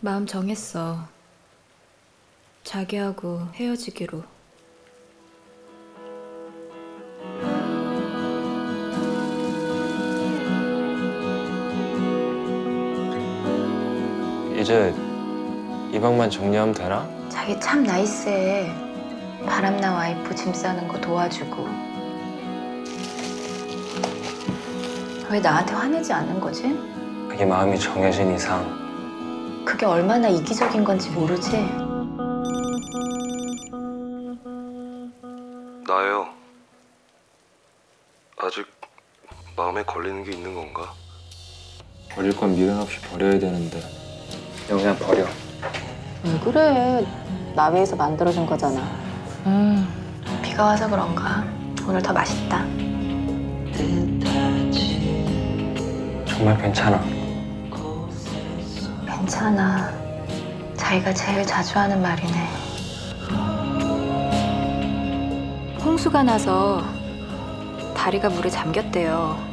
마음 정했어. 자기하고 헤어지기로. 이제 이 방만 정리하면 되나? 자기 참 나이스해. 바람나 와이프 짐 싸는 거 도와주고. 왜 나한테 화내지 않는 거지? 그게 마음이 정해진 이상 그게 얼마나 이기적인 건지 모르지? 나예요. 아직 마음에 걸리는 게 있는 건가? 버릴 건 미련 없이 버려야 되는데 형 그냥 버려 왜 그래? 나 위해서 만들어준 거잖아. 음, 비가 와서 그런가. 오늘 더 맛있다. 정말 괜찮아 괜찮아. 자기가 제일 자주 하는 말이네. 홍수가 나서 다리가 물에 잠겼대요.